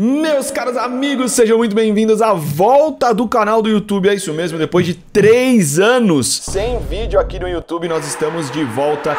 Meus caros amigos, sejam muito bem-vindos à volta do canal do YouTube. É isso mesmo, depois de três anos sem vídeo aqui no YouTube, nós estamos de volta.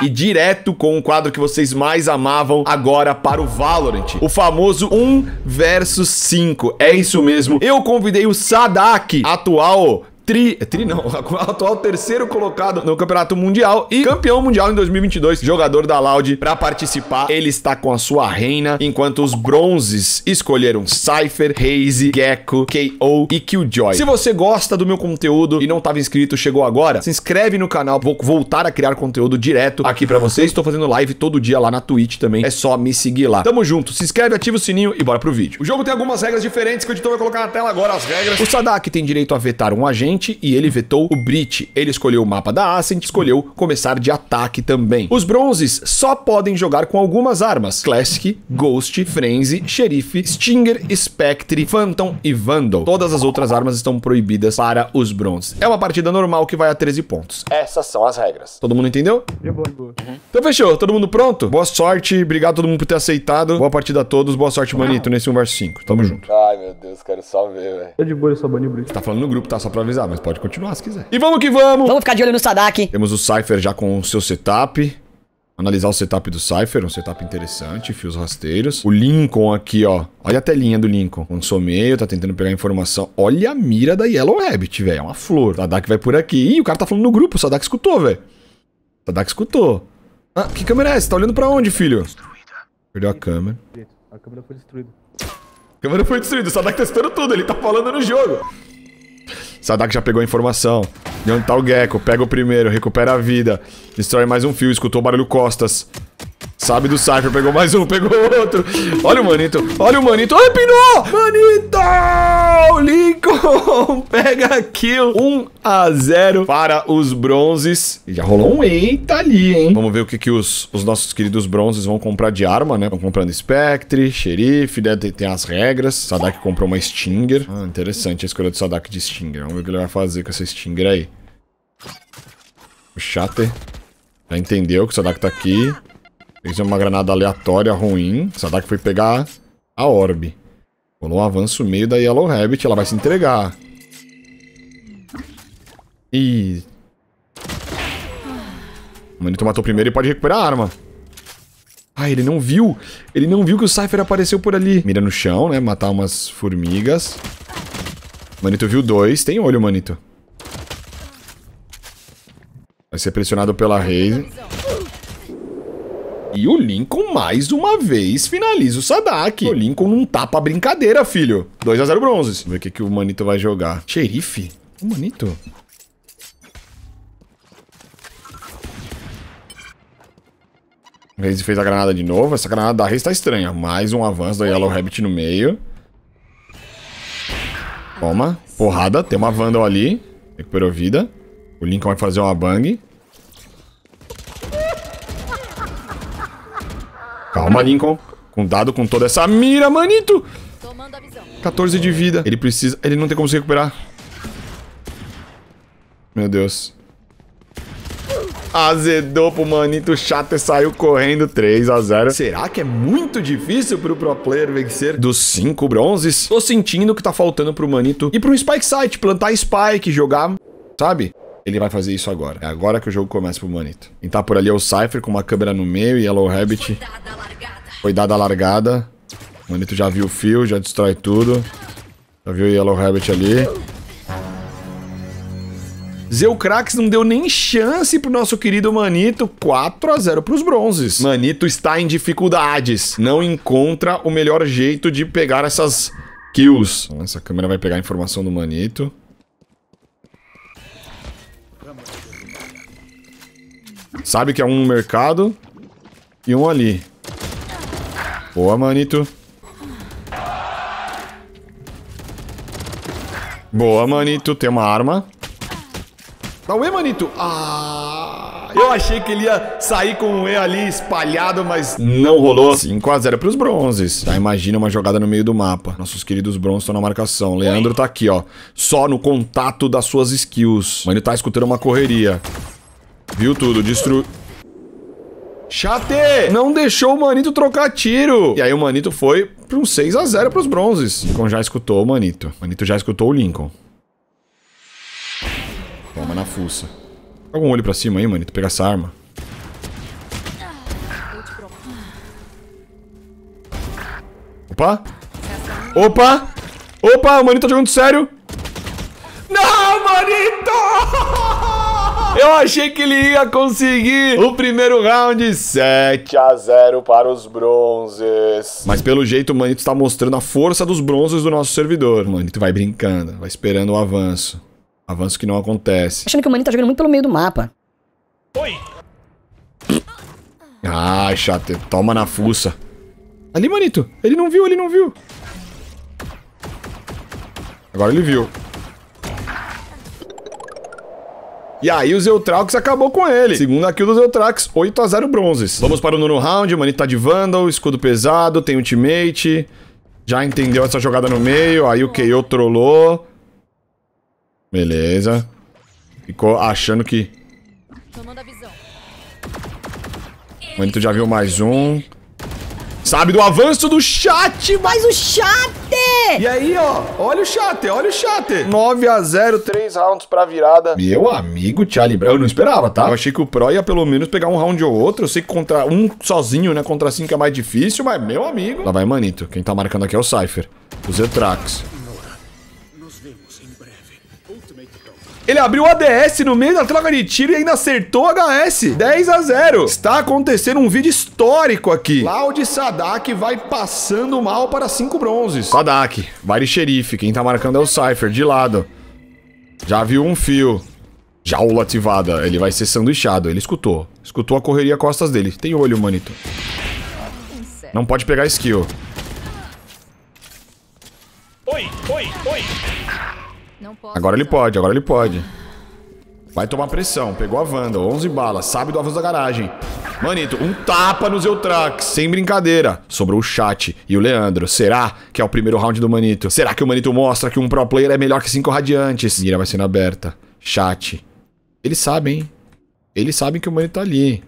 E direto com o quadro que vocês mais amavam agora para o Valorant. O famoso 1 versus 5. É isso mesmo. Eu convidei o Sadak, atual Tri, é tri não, atual terceiro colocado no Campeonato Mundial e campeão mundial em 2022, jogador da Loud para participar. Ele está com a sua reina, enquanto os bronzes escolheram Cypher, Haze, Gecko, KO e Killjoy. Se você gosta do meu conteúdo e não estava inscrito, chegou agora, se inscreve no canal, vou voltar a criar conteúdo direto aqui para vocês. Estou fazendo live todo dia lá na Twitch também, é só me seguir lá. Tamo junto, se inscreve, ativa o sininho e bora pro vídeo. O jogo tem algumas regras diferentes que o editor vai colocar na tela agora as regras. O Sadak tem direito a vetar um agente e ele vetou o Brit. Ele escolheu o mapa da Ascent, escolheu começar de ataque também. Os bronzes só podem jogar com algumas armas: Classic, Ghost, Frenzy, Sheriff, Stinger, Spectre, Phantom e Vandal. Todas as outras armas estão proibidas para os bronzes. É uma partida normal que vai a 13 pontos. Essas são as regras. Todo mundo entendeu? De boa, de boa. Uhum. Então fechou, todo mundo pronto? Boa sorte, obrigado a todo mundo por ter aceitado. Boa partida a todos, boa sorte, Manito, nesse 1 vs 5. Tamo junto. Ai, meu Deus, quero só ver, velho. É de boa, eu só bani o Tá falando no grupo, tá? Só pra avisar, mas pode continuar se quiser. E vamos que vamos! Vamos ficar de olho no Sadak. Temos o Cypher já com o seu setup. Analisar o setup do Cypher, um setup interessante, fios rasteiros. O Lincoln aqui, ó. Olha a telinha do Lincoln. Consommeio, tá tentando pegar informação. Olha a mira da Yellow Rabbit, velho. É uma flor. Sadak vai por aqui. Ih, o cara tá falando no grupo. O Sadak escutou, velho. Sadak escutou. Ah, que câmera é essa? Tá olhando pra onde, filho? Perdeu a câmera. A câmera foi destruída. Câmera foi destruída. O Sadak testando tudo. Ele tá falando no jogo. Sadak já pegou a informação. De onde tá o Gecko? Pega o primeiro, recupera a vida. Destrói mais um fio, escutou o barulho costas. Sabe do Cypher, pegou mais um, pegou outro. Olha o Manito, olha o Manito. Ai, pinou! Manito! Lincoln pega kill. 1 a 0 para os bronzes. Já rolou um eita ali, hein? Vamos ver o que, que os, os nossos queridos bronzes vão comprar de arma, né? Estão comprando Spectre, Xerife, deve ter as regras. Sadak comprou uma Stinger. Ah, interessante a escolha do Sadak de Stinger. Vamos ver o que ele vai fazer com essa Stinger aí. O Shatter já entendeu que o Sadak tá aqui. Fez uma granada aleatória ruim. Sadak foi pegar a orbe. Rolou um avanço meio da Yellow Rabbit. Ela vai se entregar. Ih. O Manito matou primeiro e pode recuperar a arma. Ah, ele não viu. Ele não viu que o Cypher apareceu por ali. Mira no chão, né? Matar umas formigas. Manito viu dois. Tem olho, Manito. Vai ser pressionado pela Raze. E o Lincoln, mais uma vez, finaliza o Sadak. O Lincoln não tá pra brincadeira, filho. 2x0 bronzes. Vamos ver o que, que o Manito vai jogar. Xerife? O Manito? Reis fez a granada de novo. Essa granada da Reis tá estranha. Mais um avanço da Yellow Rabbit no meio. Toma. Porrada. Tem uma Vandal ali. Recuperou vida. O Lincoln vai fazer uma bang. Calma, Lincoln. Cuidado com toda essa mira, manito. 14 de vida. Ele precisa... Ele não tem como se recuperar. Meu Deus. Azedou pro manito chato e saiu correndo 3 a 0 Será que é muito difícil pro pro player vencer dos 5 bronzes? Tô sentindo que tá faltando pro manito ir pro Spike Site, plantar Spike, jogar, sabe? Ele vai fazer isso agora. É agora que o jogo começa pro Manito. Quem tá por ali é o Cypher com uma câmera no meio e Yellow Rabbit. Foi dada a largada. O Manito já viu o fio, já destrói tudo. Já viu o Yellow Rabbit ali. Zeucrax não deu nem chance pro nosso querido Manito. 4 a 0 pros bronzes. Manito está em dificuldades. Não encontra o melhor jeito de pegar essas kills. Essa câmera vai pegar a informação do Manito. Sabe que é um no mercado e um ali. Boa, manito. Boa, manito. Tem uma arma. Dá um E, manito. Ah, eu achei que ele ia sair com um E ali espalhado, mas não rolou. 5x0 pros bronzes. Já imagina uma jogada no meio do mapa. Nossos queridos bronzes estão na marcação. Leandro tá aqui, ó. Só no contato das suas skills. Ele tá escutando uma correria. Viu tudo, destruiu. Chate! Não deixou o Manito trocar tiro. E aí o Manito foi para um 6 a 0 pros bronzes. Lincoln já escutou o Manito. Manito já escutou o Lincoln. Toma na fuça. Joga um olho pra cima aí, Manito. Pega essa arma. Opa! Opa! Opa, o Manito tá jogando sério. Eu achei que ele ia conseguir o primeiro round 7 a 0 para os bronzes. Mas pelo jeito o Manito está mostrando a força dos bronzes do nosso servidor. O Manito vai brincando, vai esperando o avanço. Avanço que não acontece. Achando que o Manito tá jogando muito pelo meio do mapa. Ai, chato, toma na fuça. Ali, Manito. Ele não viu, ele não viu. Agora ele viu. E aí o Zeutrax acabou com ele. Segunda kill do Zeutrax, 8 a 0 bronzes. Vamos para o nono round, o Manito tá de Vandal, escudo pesado, tem ultimate. Já entendeu essa jogada no meio, aí o KO trollou. Beleza. Ficou achando que... Manito já viu mais um. Sabe do avanço do chat, Mas o chat! E aí, ó, olha o chat, olha o chat. 9 a 0 3 rounds pra virada. Meu amigo Charlie Brown, eu não esperava, tá? Eu achei que o Pro ia pelo menos pegar um round ou outro. Eu sei que contra um sozinho, né, contra cinco é mais difícil, mas meu amigo. Lá vai Manito. Quem tá marcando aqui é o Cypher. O Zetrax. Ele abriu o ADS no meio da troca de tiro e ainda acertou o HS. 10 a 0. Está acontecendo um vídeo histórico aqui. Loud Sadak vai passando mal para 5 bronzes. Sadak, vai de xerife. Quem tá marcando é o Cypher, de lado. Já viu um fio. Jaula ativada. Ele vai ser sanduichado. Ele escutou. Escutou a correria costas dele. Tem olho, manito. Não pode pegar skill. Não posso. Agora ele pode, agora ele pode. Vai tomar pressão. Pegou a Wanda, 11 balas. Sabe do avanço da garagem. Manito, um tapa no Zeutrax. Sem brincadeira. Sobrou o chat e o Leandro. Será que é o primeiro round do Manito? Será que o Manito mostra que um pro player é melhor que 5 radiantes? Mira vai sendo aberta. Chat. Eles sabem, hein? Eles sabem que o Manito tá ali.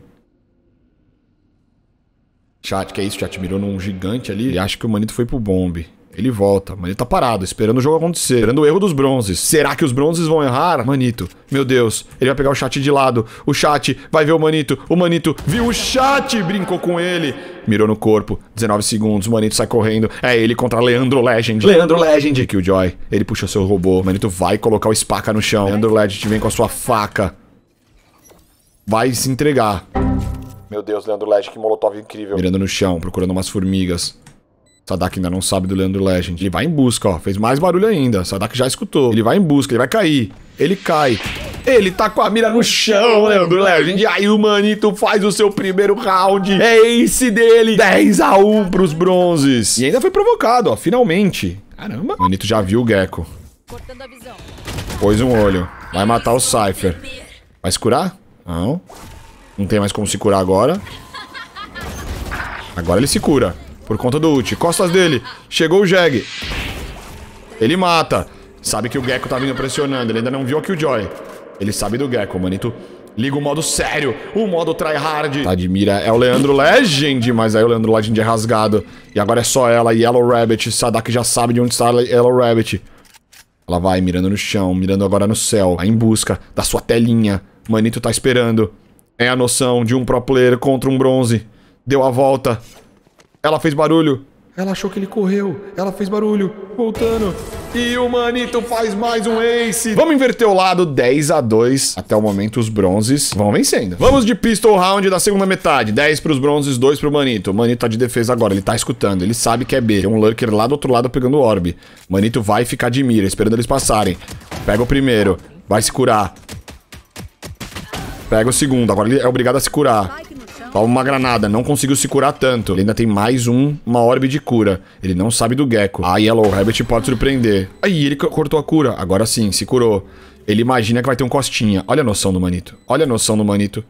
Chat, que é isso? Chat mirou num gigante ali. Ele acha que o Manito foi pro bombe. Ele volta. Manito tá parado, esperando o jogo acontecer. Esperando o erro dos bronzes. Será que os bronzes vão errar? Manito, meu Deus. Ele vai pegar o chat de lado. O chat vai ver o Manito. O Manito viu o chat, brincou com ele. Mirou no corpo. 19 segundos. O Manito sai correndo. É ele contra Leandro Legend. Leandro Legend. Killjoy. Ele puxa seu robô. O Manito vai colocar o espaca no chão. Leandro Legend vem com a sua faca. Vai se entregar. Meu Deus, Leandro Legend, que molotov incrível. Mirando no chão, procurando umas formigas. Sadak ainda não sabe do Leandro Legend. Ele vai em busca, ó. Fez mais barulho ainda. Sadak já escutou. Ele vai em busca, ele vai cair. Ele cai. Ele tá com a mira no chão, Leandro Legend. E aí o Manito faz o seu primeiro round. É esse dele. 10 a 1 pros bronzes. E ainda foi provocado, ó. Finalmente. Caramba. O Manito já viu o Gecko. Pôs um olho. Vai matar o Cypher. Vai se curar? Não. Não tem mais como se curar agora. Agora ele se cura. Por conta do ult. Costas dele. Chegou o Jeg. Ele mata. Sabe que o Gecko tá vindo pressionando. Ele ainda não viu a Killjoy. Ele sabe do Gecko. O Manito liga o modo sério. O modo tryhard. Tá de mira é o Leandro Legend. Mas aí o Leandro Legend é rasgado. E agora é só ela. Yellow Rabbit. Sadak já sabe de onde está Yellow Rabbit. Ela vai mirando no chão, mirando agora no céu, vai em busca da sua telinha. Manito tá esperando. É a noção de um pro player contra um bronze. Deu a volta. Ela fez barulho. Ela achou que ele correu. Ela fez barulho. Voltando. E o Manito faz mais um ace. Vamos inverter o lado 10 a 2. Até o momento os bronzes vão vencendo. Vamos de pistol round da segunda metade. 10 pros bronzes, 2 pro Manito. O Manito tá de defesa agora. Ele tá escutando. Ele sabe que é B. Tem um lurker lá do outro lado pegando o orb. Manito vai ficar de mira, esperando eles passarem. Pega o primeiro. Vai se curar. Pega o segundo. Agora ele é obrigado a se curar. Toma uma granada, não conseguiu se curar tanto. Ele ainda tem mais um, uma orbe de cura. Ele não sabe do Gecko. A Yellow Rabbit pode surpreender. Aí, ele co- cortou a cura. Agora sim, se curou. Ele imagina que vai ter um costinha. Olha a noção do Manito. Olha a noção do Manito.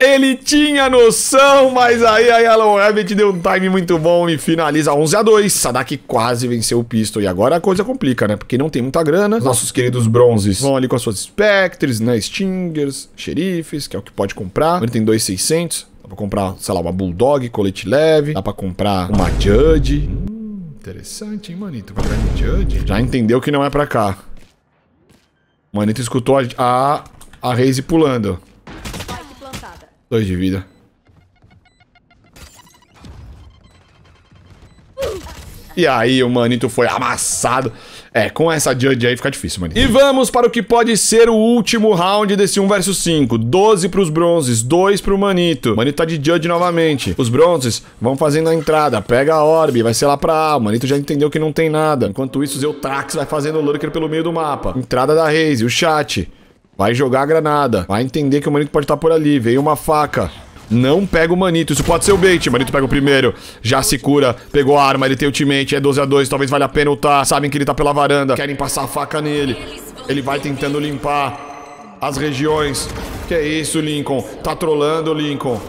Ele tinha noção, mas aí a Yellow Rabbit deu um time muito bom e finaliza 11 a 2 Sadak quase venceu o Pistol. E agora a coisa complica, né? Porque não tem muita grana. Os nossos queridos bronzes vão ali com as suas Spectres, né? Stingers, xerifes, que é o que pode comprar. Ele tem 2,600. Dá pra comprar, sei lá, uma Bulldog, colete leve. Dá pra comprar uma Judge. Hum, interessante, hein, manito? Comprar uma Judge. Já entendeu que não é pra cá. Manito escutou a, a, a Raze pulando. Dois de vida. E aí o Manito foi amassado. É, com essa Judge aí fica difícil, Manito. E vamos para o que pode ser o último round desse 1 vs 5. 12 pros bronzes, 2 pro Manito. Manito tá de Judge novamente. Os bronzes vão fazendo a entrada. Pega a orb, vai ser lá pra A. O Manito já entendeu que não tem nada. Enquanto isso, o Zeutrax vai fazendo o Lurker pelo meio do mapa. Entrada da Raze, o chat. Vai jogar a granada. Vai entender que o Manito pode estar por ali. Veio uma faca. Não pega o Manito, isso pode ser o bait. Manito pega o primeiro, já se cura, pegou a arma, ele tem ultimate, é 12 a 2 talvez valha a pena ultar. Sabem que ele tá pela varanda, querem passar a faca nele. Ele vai tentando limpar as regiões. Que é isso, Lincoln? Tá trolando, Lincoln.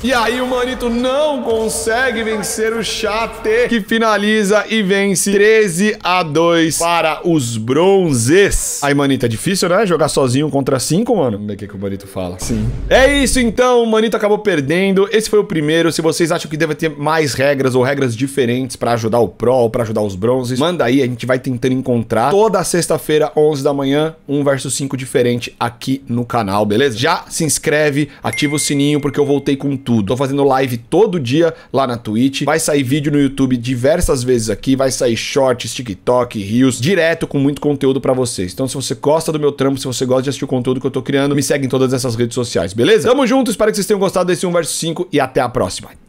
E aí o Manito não consegue vencer o Chate, que finaliza e vence 13 a 2 para os bronzes. Aí, Manito, é difícil, né? Jogar sozinho contra 5, mano. Vamos ver o que, que o Manito fala. Sim. É isso, então. O Manito acabou perdendo. Esse foi o primeiro. Se vocês acham que deve ter mais regras ou regras diferentes pra ajudar o Pro ou pra ajudar os bronzes, manda aí. A gente vai tentando encontrar. Toda sexta-feira, 11 da manhã, 1 versus 5 diferente aqui no canal, beleza? Já se inscreve, ativa o sininho, porque eu voltei com tudo. Tô fazendo live todo dia lá na Twitch. Vai sair vídeo no YouTube diversas vezes aqui. Vai sair shorts, TikTok, Reels, direto com muito conteúdo pra vocês. Então, se você gosta do meu trampo, se você gosta de assistir o conteúdo que eu tô criando, me segue em todas essas redes sociais, beleza? Tamo junto, espero que vocês tenham gostado desse 1 vs 5 e até a próxima.